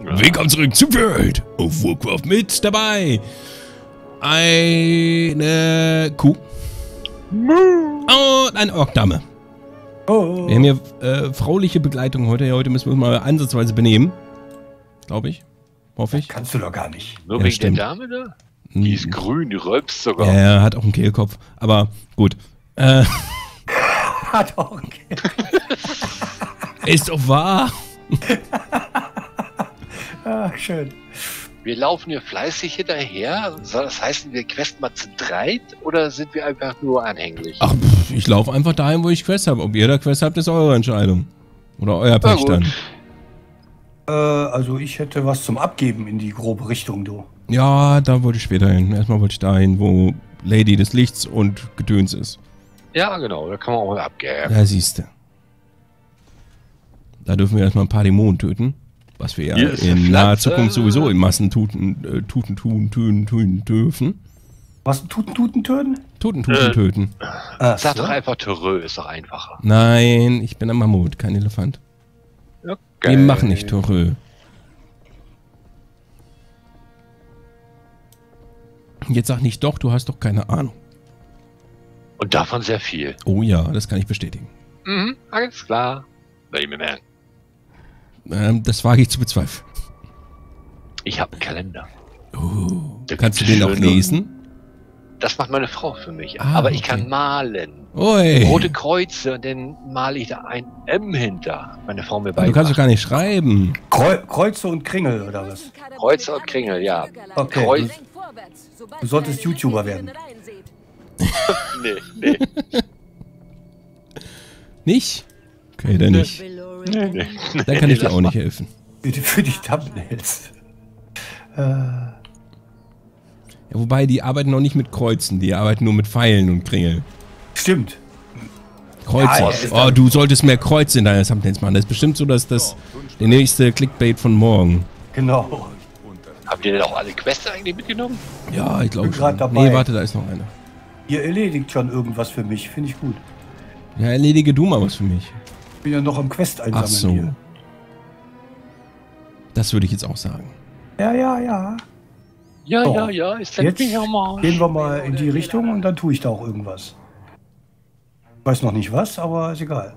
Willkommen zurück zu World of Warcraft mit dabei. Eine Kuh. Und eine Orkdame. Oh. Wir haben hier äh, frauliche Begleitung heute. Ja, heute müssen wir uns mal ansatzweise benehmen. Glaube ich. Hoffe ich. Kannst du doch gar nicht. Nur Ja, wegen stimmt. der Dame da? Die ist grün, die rülpst sogar. Ja, er hat auch einen Kehlkopf. Aber gut. Äh, Hat auch okay. ist doch wahr. Ach, schön. Wir laufen hier fleißig hinterher. Soll das heißen, wir questen mal zu dreit oder sind wir einfach nur anhänglich? Ach, pff, ich laufe einfach dahin, wo ich Quest habe. Ob ihr da Quest habt, ist eure Entscheidung. Oder euer Pech dann. Äh, also ich hätte was zum Abgeben in die grobe Richtung, du. Ja, da wollte ich später hin. Erstmal wollte ich dahin, wo Lady des Lichts und Gedöns ist. Ja, genau, da kann man auch mal abgeben. Da siehste. Da dürfen wir erstmal ein paar Dämonen töten. Was wir ja in naher. Zukunft sowieso in Massen tuten, äh, tuten, tun, tun, tun dürfen. Was? Tuten, tuten, töten? Tuten, tuten, Äh. töten. Ah, Sag so. doch einfach Terreux, ist doch einfacher. Nein, ich bin ein Mammut, kein Elefant. Okay. Wir machen nicht Torö. Jetzt sag nicht doch, du hast doch keine Ahnung. Und davon sehr viel. Oh ja, das kann ich bestätigen. Mhm, alles klar. Will ich mir merken. Ähm, das wage ich zu bezweifeln. Ich habe einen Kalender. Oh, Da kannst du den auch lesen? Das macht meine Frau für mich. Ah, Aber ich okay. kann malen. Oi. Rote Kreuze und dann male ich da ein M hinter. Meine Frau mir du kannst doch gar nicht schreiben. Kreu Kreuze und Kringel, oder was? Kreuze und Kringel, ja. Okay. Kreuz- Du solltest YouTuber werden. Nee, nee. Nicht? Okay, dann nicht. Nee, nee. Dann kann ich dir auch nicht helfen. Für die, für die Thumbnails. Äh, Ja, wobei, die arbeiten noch nicht mit Kreuzen, die arbeiten nur mit Pfeilen und Kringeln. stimmt. Kreuze. Ja, oh, du solltest mehr Kreuze in deiner Thumbnails machen. Das ist bestimmt so, dass das der nächste Clickbait von morgen. Genau. Habt ihr denn auch alle Quests eigentlich mitgenommen? Ja, ich glaube schon. dabei. Nee, warte, da ist noch einer. Ihr erledigt schon irgendwas für mich. Finde ich gut. Ja, erledige du mal was für mich. Ich bin ja noch am Quest einsammeln Ach so. hier. Das würde ich jetzt auch sagen. Ja, ja, ja. Ja, So. ja, ja, ist dann Jetzt mich mal. gehen wir mal in die Richtung und dann tue ich da auch irgendwas. Ich weiß noch nicht was, aber ist egal.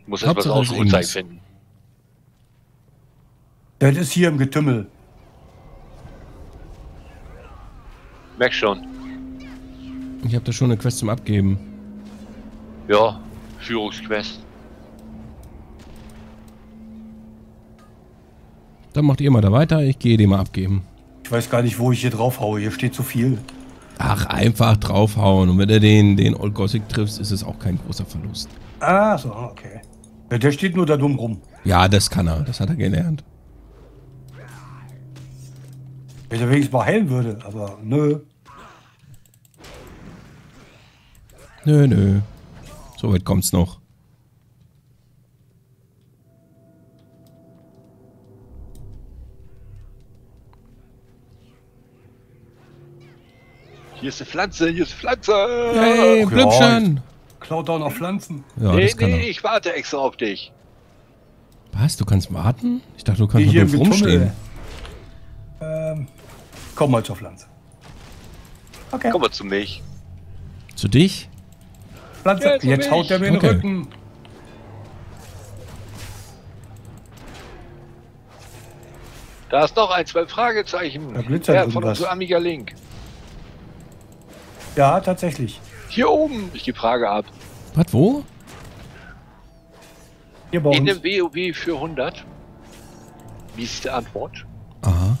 Ich muss erst ist Ausrufezeichen irgendwas. finden. Das ist hier im Getümmel. Merk schon. Ich habe da schon eine Quest zum Abgeben. Ja, Führungsquest. Dann macht ihr mal da weiter, ich gehe die mal abgeben. Ich weiß gar nicht, wo ich hier drauf haue. Hier steht zu viel. Ach, einfach draufhauen. Und wenn du den, den Old Gothic triffst, ist es auch kein großer Verlust. Ah, so, okay. Ja, der steht nur da dumm rum. Ja, das kann er. Das hat er gelernt. Wenn er wenigstens mal heilen würde, aber nö. Nö, nö. So weit kommt's noch. Hier ist eine Pflanze, hier ist eine Pflanze. Hey, ja, Blümchen! Klaut auch noch Pflanzen. Ja, nee, das kann nee, er. ich warte extra auf dich. Was? Du kannst warten? Ich dachte, du kannst Hier, hier nur rumstehen. Ähm, komm mal zur Pflanze. Okay. Komm mal zu mich. Zu dich? Pflanze. Ja, Jetzt haut er mir in den Okay. Rücken. Da ist noch ein, zwei Fragezeichen. Da glitzert ja, von irgendwas. unserem Amiga Link. Ja, tatsächlich. Hier oben. Ich gebe Frage ab. Was, wo? Hier bei In uns. dem WoW für 100. Wie ist die Antwort? Aha.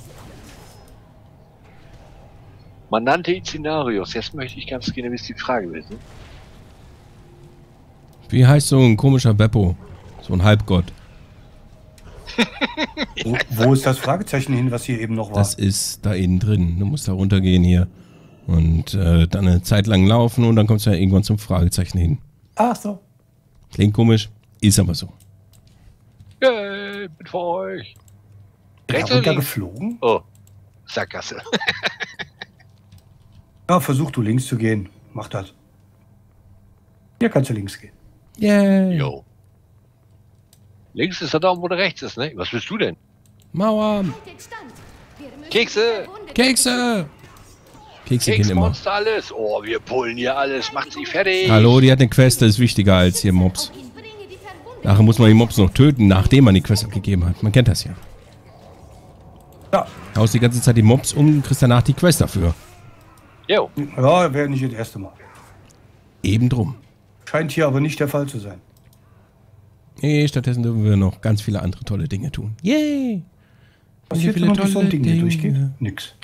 Man nannte ihn Szenarios. Jetzt möchte ich ganz gerne wissen, die Frage wissen. Wie heißt so ein komischer Beppo? So ein Halbgott. Wo, wo ist das Fragezeichen hin, was hier eben noch war? Das ist da innen drin. Du musst da runtergehen hier. Und äh, dann eine Zeit lang laufen und dann kommst du ja irgendwann zum Fragezeichen hin. Ach so. Klingt komisch, ist aber so. Yay, bin für euch. Ja, Rechts oder links? runtergeflogen? Oh, Sackgasse. Ja, versuch du links zu gehen. Mach das. Hier kannst du links gehen. Yay. Jo. Links ist der Daumen, wo der rechts ist, ne? Was willst du denn? Mauer! Müssen Kekse! Kekse! Kekse gehen immer. Keksmonster alles. Oh, wir pullen hier alles. Macht sie fertig. Hallo, die hat eine Quest, das ist wichtiger als hier Mobs. und. Nachher muss man die Mobs noch töten, nachdem man die Quest abgegeben hat. Man kennt das ja. Ja, Haust die ganze Zeit die Mobs um, kriegst danach die Quest dafür. Jo. ja wäre nicht das erste Mal. Eben drum. Scheint hier aber nicht der Fall zu sein. Nee, stattdessen dürfen wir noch ganz viele andere tolle Dinge tun. Yay! Was hier viele durch so ein tolle Ding hier Dinge. durchgeht? Nix.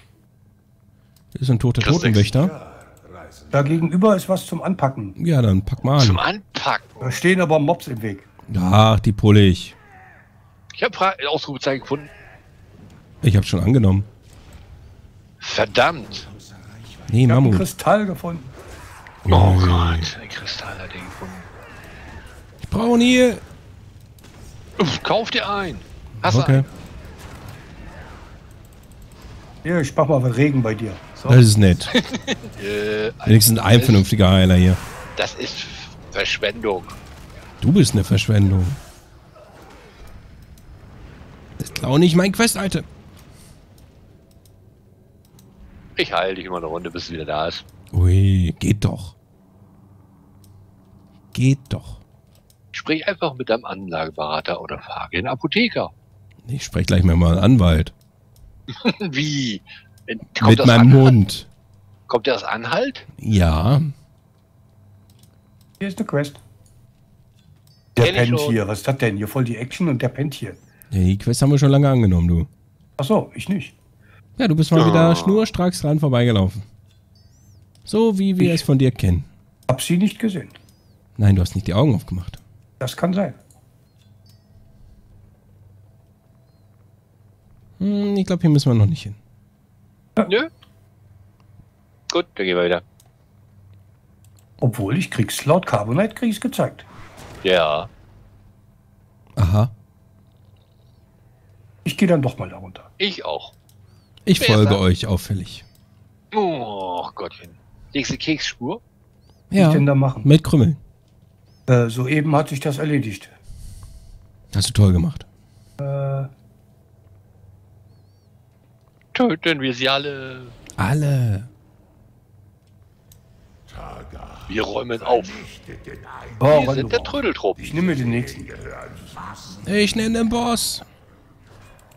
Das ist ein toter Totenwächter. Da gegenüber ist was zum Anpacken. Ja, dann pack mal Zum an. Anpacken. Da stehen aber Mobs im Weg. Ach, die pulle ich. Ich habe Ausrufezeichen gefunden. Ich hab's schon angenommen. Verdammt. Nee, Ich habe einen Mammut. Kristall gefunden. Oh Gott. Ein Kristall hat er gefunden. Ich brauche hier. Uff, kauf dir ein. Hast Okay. du Hier, ich mach mal was Regen bei dir. So. Das ist nett. einen? Äh, Wenigstens ein das- vernünftiger Heiler hier. Das ist Verschwendung. Du bist eine Verschwendung. Das klau nicht mein Quest, Alte. Ich heile dich immer eine Runde, bis es wieder da ist. Ui, geht doch. Geht doch. Sprich einfach mit deinem Anlageberater oder frage den Apotheker. Ich spreche gleich mal mal Anwalt. Wie? Mit das meinem Anhalt? Mund. Kommt der aus Anhalt? Ja. Hier ist eine Quest. Der Kenn ich pennt hier. Was ist das denn? Hier voll die Action und der pennt hier. Ja, Die Quest haben wir schon lange angenommen, du. Ach so, ich nicht. Ja, du bist mal Ja. wieder schnurstracks dran vorbeigelaufen. So wie wir es von dir kennen. Hab sie nicht gesehen. Nein, du hast nicht die Augen aufgemacht. Das kann sein. Hm, ich glaube, hier müssen wir noch nicht hin. Nö. Gut, dann gehen wir wieder. Obwohl ich krieg's laut Carbonite krieg's gezeigt. Ja. Aha. Ich gehe dann doch mal darunter. Ich auch. Ich Wer folge euch auffällig. Oh Gottchen. Nächste Keksspur. Was Ja. ich denn da machen? Mit Krümmeln. Äh, soeben hat sich das erledigt. Hast du toll gemacht. Äh, Töten wir sie alle. Alle. Wir räumen auf. oh, Wir sind der Trödeltrupp. ich nehme den nächsten. Ich nenne den Boss.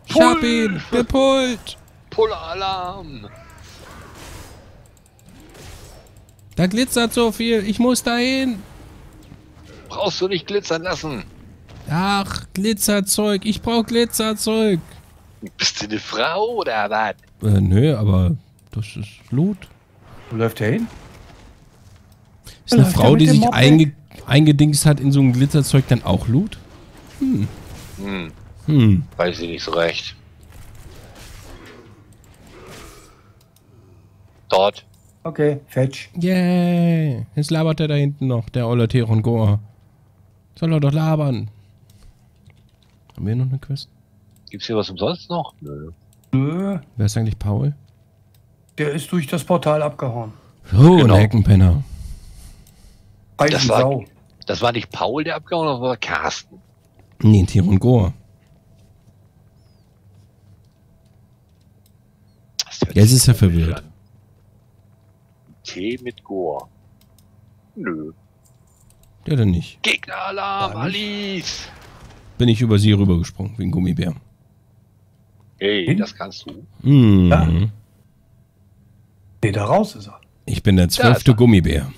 Ich hab ihn. Gepult. Puller-Alarm. Da glitzert so viel. Ich muss dahin. Brauchst du nicht glitzern lassen. Ach, Glitzerzeug. Ich brauch Glitzerzeug. Bist du eine Frau oder was? Äh, nö, aber das ist Loot. Wo läuft der hin? Ist eine Läuft Frau, die sich einge eingedingst hat in so ein Glitzerzeug, dann auch Loot? Hm, Hm. weiß ich nicht so recht. Dort. Okay, fetch. Yay. Jetzt labert der da hinten noch, der Olle Teron Goa. Soll er doch labern. Haben wir noch eine Quest? Gibt's hier was umsonst noch? Nö. Nö, Wer ist eigentlich Paul? der ist durch das Portal abgehauen. Oh, Genau. ein Heckenpenner. Das war- Sau. Das war nicht Paul, der abgehauen, das war Carsten. Nee. Das hört Jetzt ist er verwirrt. Tee mit Goa. Nö. Der denn nicht. Gegneralarm. Alice! Bin ich über sie rübergesprungen, wegen Gummibär. Hey, Hm? das kannst du. Mhm. Ja. Nee, da raus ist er. Ich bin der zwölfte. Gummibär.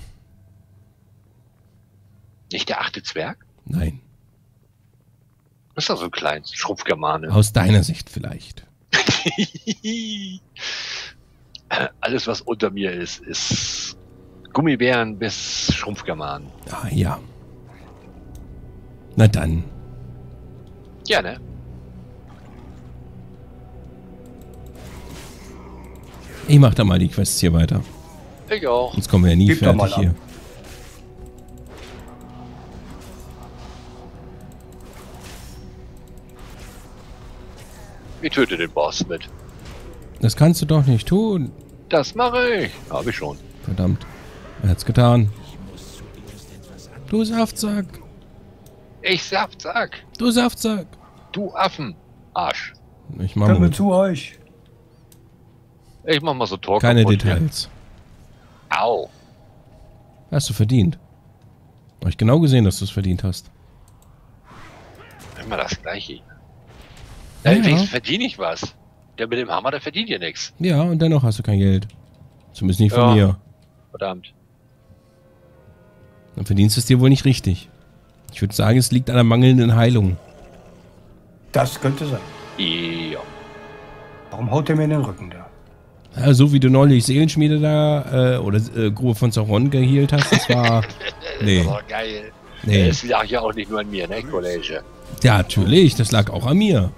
Nicht der achte Zwerg? Nein. Das ist doch so ein klein Schrumpfgermane. Aus deiner Sicht vielleicht. Alles, was unter mir ist, ist Gummibären bis Schrumpfgermanen. Ah, ja. Na dann. Ja, Ich mach da mal die Quests hier weiter. Ich auch. Sonst kommen wir ja nie Gib fertig hier. Ich töte den Boss mit. Das kannst du doch nicht tun. Das mache ich. Habe ich schon. Verdammt. Er hat's getan. Du Saftsack. Ich Saftsack. Du Saftsack. Du Affen. Arsch. Ich mach Können wir mal zu euch. Ich mach mal so Tor keine kaputt hier. Details. Au. Hast du verdient. Hab ich genau gesehen, dass du es verdient hast. Immer das gleiche. Ja, Ja, ja. Wenigstens verdiene ich was. Der mit dem Hammer, der verdient ja nichts. Ja, und dennoch hast du kein Geld. Zumindest nicht von Ja. mir. Verdammt. Dann verdienst du es dir wohl nicht richtig. Ich würde sagen, es liegt an der mangelnden Heilung. Das könnte sein. Ja. Warum haut er mir in den Rücken da? Ja, so wie du neulich Seelenschmiede da, äh, oder äh, Grube von Sauron gehielt hast, das war... nee, Das war geil. nee. Es lag ja auch nicht nur an mir, ne, Kollege? Ja, natürlich, das lag auch an mir.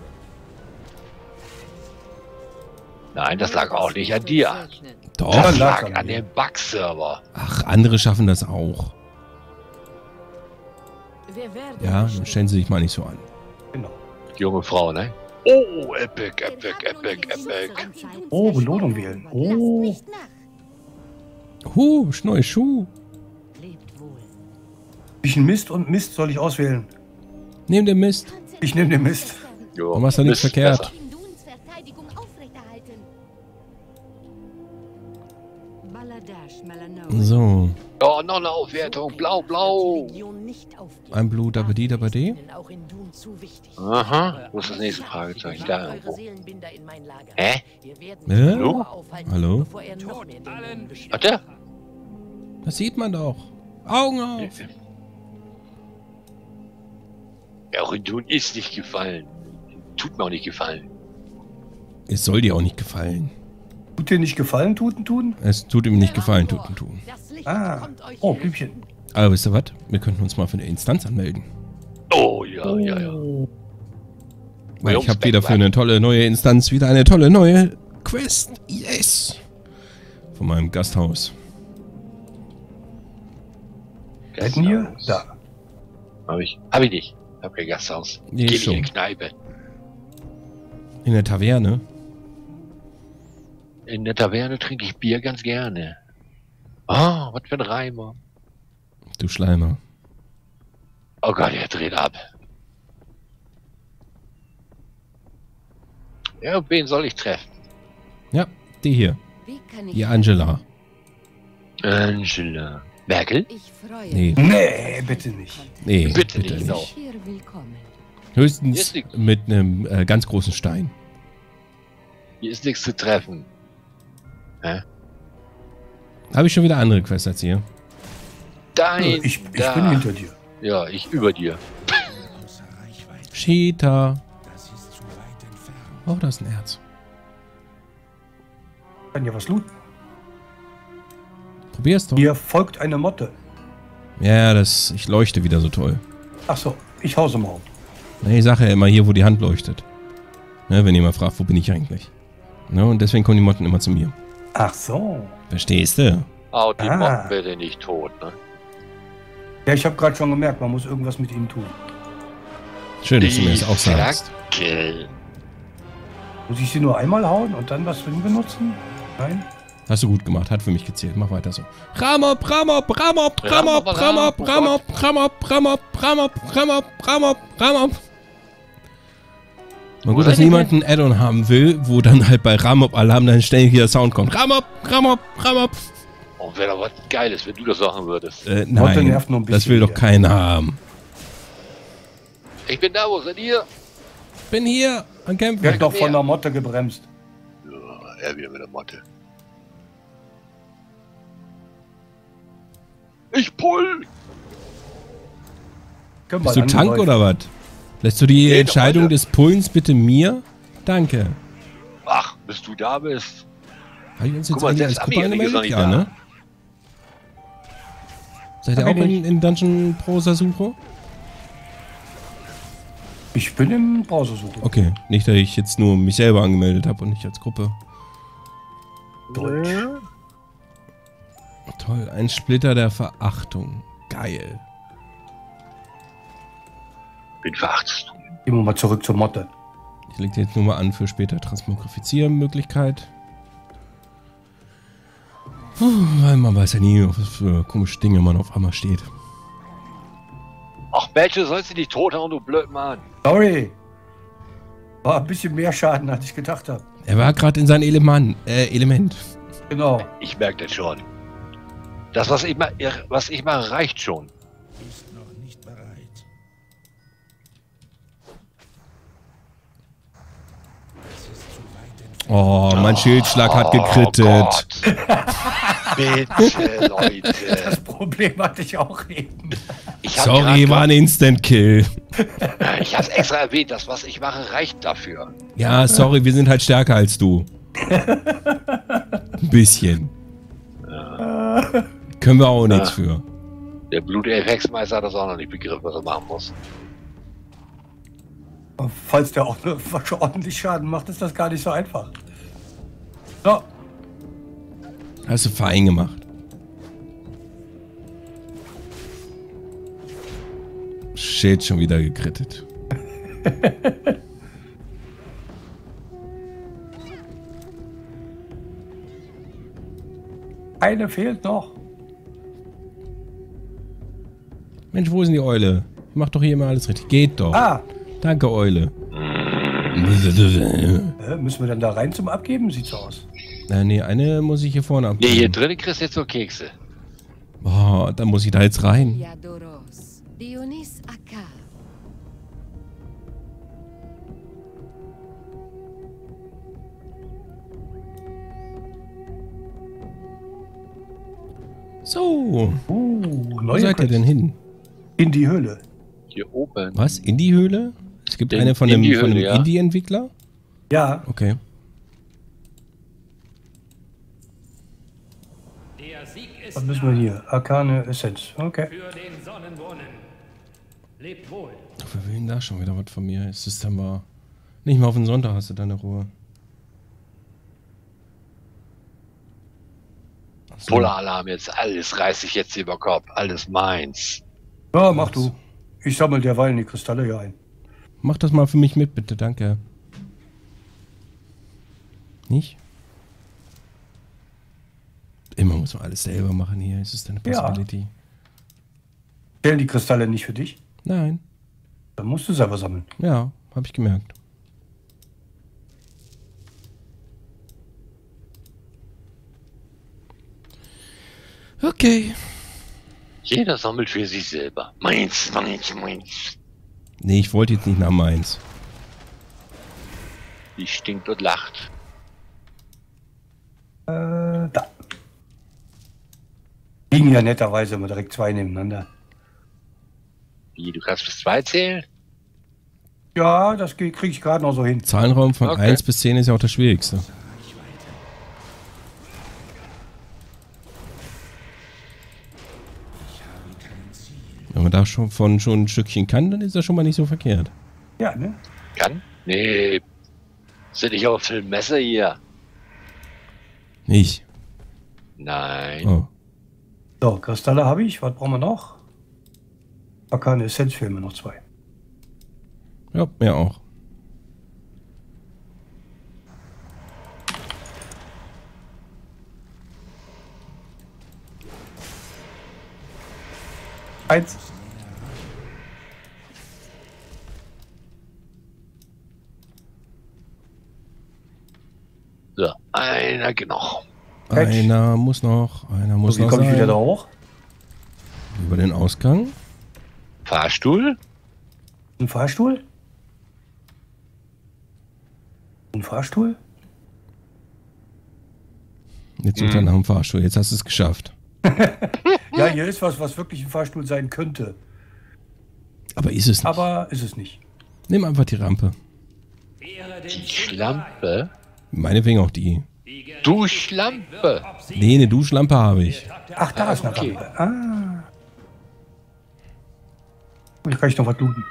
Nein, das lag auch nicht an dir. Doch. Das lag an an dem Bug-Server. Ach, andere schaffen das auch. Ja, dann stellen sie sich mal nicht so an. Genau. Junge Frau, ne? Oh, epic, epic, epic, epic. Oh, Belohnung wählen. Oh. Huh, neue Schuh. Zwischen Mist und Mist soll ich auswählen. Nehm den Mist. Ich nehme den Mist. Jo, Du machst doch nichts verkehrt. besser. So, Oh, noch eine Aufwertung. Blau, blau. ein Blut, aber die, aber die. Aha. Wo ist das nächste Fragezeichen? Da irgendwo. Hä? Hä? Hallo? Hallo? Warte. Das sieht man doch. Augen auf. Ja, Rindun ist nicht gefallen. Tut mir auch nicht gefallen. Es soll dir auch nicht gefallen. Tut dir nicht gefallen, Tuten tun? Es tut ihm nicht gefallen, tut und tun. Ah. Oh, Blümchen. Aber wisst ihr was? Wir könnten uns mal für eine Instanz anmelden. Oh, ja, ja, ja. Weil ich habe wieder für eine tolle neue Instanz wieder eine tolle neue Quest. Yes! Von meinem Gasthaus. Hätten hier? Da. Hab ich. Hab ich nicht. Hab kein Gasthaus. Nee, Geh schon. in die Kneipe. In der Taverne. In der Taverne trinke ich Bier ganz gerne. Ah, was für ein Reimer. Du Schleimer. Oh Gott, er dreht ab. Ja, wen soll ich treffen? Ja, die hier. Wie kann ich Die Angela. Angela. Merkel? Ich freue Nee, Nee, bitte nicht. nee, Bitte bitte, nicht, nicht. Höchstens mit einem äh, ganz großen Stein. Hier ist nichts zu treffen. Habe ich schon wieder andere Quests als ihr? Dein. Ich, ich da. bin hinter dir. Ja, ich über dir. Cheetah. Oh, da ist ein Erz. Kann ja was looten. Probier's doch. Hier folgt eine Motte. Ja, das, ich leuchte wieder so toll. Ach so, ich hause mal auf. Ne, ich sage ja immer hier, wo die Hand leuchtet. Ne, wenn jemand fragt, wo bin ich eigentlich? Ne, und deswegen kommen die Motten immer zu mir. Ach so. Verstehst du? Oh, die Ah. Motten bitte nicht tot, ne? Ja, ich habe gerade schon gemerkt, man muss irgendwas mit ihnen tun. Schön, dass du mir das auch sagst. Flagge. Muss ich sie nur einmal hauen und dann was für ihn benutzen? Nein? Hast du gut gemacht, hat für mich gezählt. Mach weiter so. Ramop, Ramop, Ramop, Ramop, Ramop, Ramop, Ramop, Ramop, Ramop, Ramop, Ramop, Ramop. Mal gut, dass niemand ein Add-on haben will, wo dann halt bei Ramop Alarm dann ständig der Sound kommt. Ramop, Ramop, Ramop. Oh, wäre doch was Geiles, wenn du das sagen würdest. Äh, Motte nein, nervt nur ein das will doch keiner haben. Ich bin da, wo seid ihr? Bin hier an Kämpfen. Werd doch von der Motte gebremst. Ja, er wieder mit der Motte. Ich pull! Bist du Tank oder was? Lässt du die Nee, Entscheidung des Pullens bitte mir? Danke. Ach, bis du da bist. Habe ich uns jetzt Guck mal, als Gruppe angemeldet? nicht Ja, ne? Seid ihr auch in, in Dungeon Prosa Suche? Ich bin im Browsersuche. Okay, nicht, dass ich jetzt nur mich selber angemeldet habe und nicht als Gruppe. Deutsch. Toll, ein Splitter der Verachtung. Geil. Du? Gehen wir mal zurück zur Motte. Ich leg den jetzt nur mal an für später Transmogrifizieren-Möglichkeit. Puh, Weil man weiß ja nie, was für komische Dinge man auf einmal steht. Ach, Badge, sollst du nicht tot hauen, du Blödmann. Sorry. War ein bisschen mehr Schaden, als ich gedacht habe. Er war gerade in seinem Element. Äh, Element. Genau. Ich merke das schon. Das, was ich, ma was ich mache, reicht schon. Ist noch nicht bereit. Es ist zu Oh, mein Schildschlag hat Oh gekrittet. Gott. Bitte, Leute. Das Problem hatte ich auch eben. Ich Sorry, war ein Instant-Kill. Ich hab's extra erwähnt. Das, was ich mache, reicht dafür. Ja, sorry, wir sind halt stärker als du. Ein bisschen. Können wir auch nichts für. Der Blutelfexmeister hat das auch noch nicht begriffen, was er machen muss. Falls der auch ordentlich Schaden macht, ist das gar nicht so einfach. So, Hast du fein gemacht. Shit, schon wieder gekrittet. eine fehlt noch. Mensch, wo ist denn die Eule? Macht doch hier immer alles richtig. Geht doch. Ah, Danke, Eule. Äh, müssen wir dann da rein zum Abgeben? Sieht so aus. Äh, nee, eine muss ich hier vorne Nee, abgeben. hier drinnen kriegst du jetzt so Kekse. Boah, dann muss ich da jetzt rein. So, Uh, wo seid ihr denn hin? In die Höhle. Hier oben. Was? Indie-Höhle? Es gibt In- eine von einem, von ja. Indie-Entwickler? Ja, Okay. Ist was müssen wir hier? Arkane Essenz. Okay. für den Sonnenbrunnen. Lebt wohl. Für wen da schon wieder was von mir? Ist es dann mal. Nicht mal auf den Sonntag hast du deine Ruhe. So. Polaralarm jetzt. Alles reiß ich jetzt über Kopf. Alles meins. Ja, mach du. Ich sammel derweil die Kristalle hier ein. Mach das mal für mich mit, bitte, danke. Nicht? Immer muss man alles selber machen hier. Ist es denn eine Ja. Possibility? Stellen die Kristalle nicht für dich? Nein. Dann musst du selber sammeln. Ja, habe ich gemerkt. Okay. Jeder sammelt für sich selber. Meins, meins, meins. Nee, ich wollte jetzt nicht nach Mainz. Die stinkt und lacht. Äh, da. Liegen ja netterweise immer direkt zwei nebeneinander. Wie, du kannst bis zwei zählen? Ja, das kriege ich gerade noch so hin. Zahlenraum von Okay. 1 bis 10 ist ja auch das Schwierigste. Da schon von schon ein Stückchen kann, dann ist das schon mal nicht so verkehrt. Ja, ne? Kann? Nee. Sind nicht auf Filmmesse hier? Nicht. Nein. Oh. So, Kristalle habe ich. Was brauchen wir noch? Arkane Essenz fehlen mir noch zwei. Ja, mir auch. Eins. So, einer genau. Patch. Einer muss noch, einer muss So, wie noch komme ich wieder da hoch? Über den Ausgang. Fahrstuhl? Ein Fahrstuhl? Ein Fahrstuhl? Jetzt sucht er nach dem Fahrstuhl. Jetzt hast du es geschafft. Ja, hier ist was, was wirklich ein Fahrstuhl sein könnte. Aber ist es nicht. Aber ist es nicht. Nimm einfach die Rampe. Die Schlampe? Meinetwegen auch die. Du Schlampe! Nee, eine Duschlampe habe ich. Ach, da ist eine okay. Rampe. Ah. Hier kann ich noch was looten.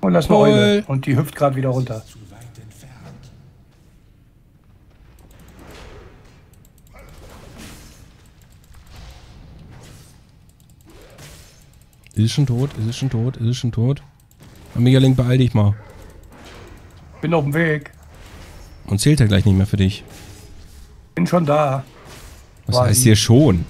Und das ist eine. Eule. Und die hüpft gerade wieder runter. Ist es schon tot? Ist es schon tot? Ist es schon tot? Megalink, beeil dich mal. Bin auf dem Weg. Und zählt er gleich nicht mehr für dich. Bin schon da. Was Quasi. heißt hier schon?